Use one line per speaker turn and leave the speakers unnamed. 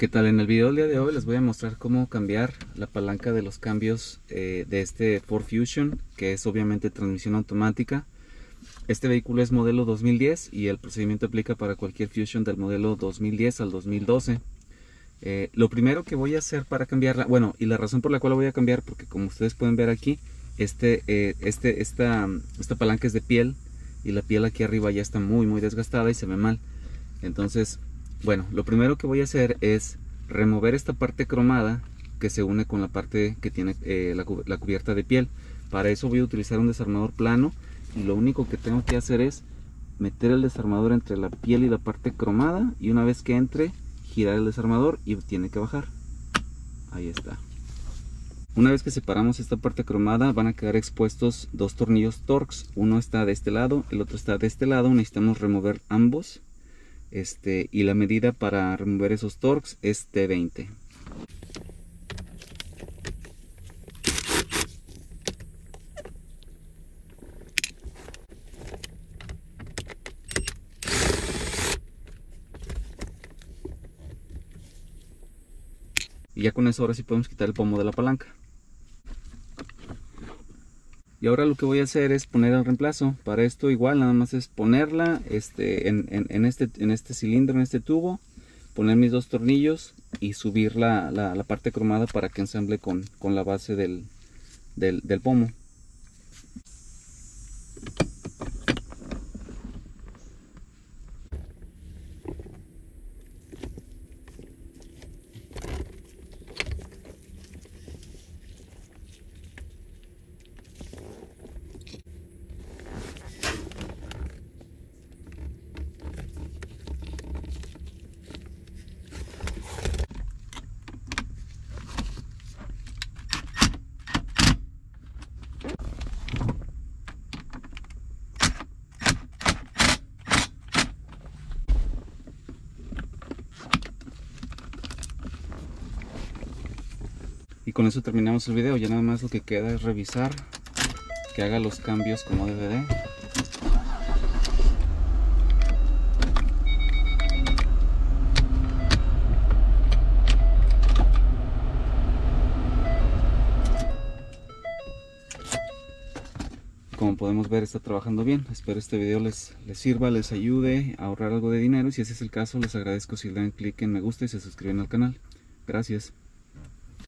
¿Qué tal? En el video del día de hoy les voy a mostrar cómo cambiar la palanca de los cambios eh, de este Ford Fusion, que es obviamente transmisión automática. Este vehículo es modelo 2010 y el procedimiento aplica para cualquier Fusion del modelo 2010 al 2012. Eh, lo primero que voy a hacer para cambiarla, bueno, y la razón por la cual la voy a cambiar, porque como ustedes pueden ver aquí, este, eh, este, esta, esta palanca es de piel y la piel aquí arriba ya está muy, muy desgastada y se ve mal. Entonces, bueno, lo primero que voy a hacer es remover esta parte cromada que se une con la parte que tiene eh, la, la, cubierta de piel. Para eso voy a utilizar un desarmador plano y lo único que tengo que hacer es meter el desarmador entre la piel y la parte cromada y una vez que entre girar el desarmador y tiene que bajar. Ahí está. Una vez que separamos esta parte cromada van a quedar expuestos dos tornillos Torx. Uno está de este lado, el otro está de este lado. Necesitamos remover ambos este, y la medida para remover esos torques es T20. Y ya con eso ahora sí podemos quitar el pomo de la palanca. Y ahora lo que voy a hacer es poner el reemplazo. Para esto igual nada más es ponerla este, en, en, este, en este cilindro, en este tubo. Poner mis dos tornillos y subir la, la, la parte cromada para que ensamble con, con la base del, del, del pomo. Y con eso terminamos el video. Ya nada más lo que queda es revisar que haga los cambios como debe de. Como podemos ver está trabajando bien. Espero este video les, les sirva les ayude a ahorrar algo de dinero. Y si ese es el caso les agradezco si le dan clic en me gusta y se suscriben al canal. Gracias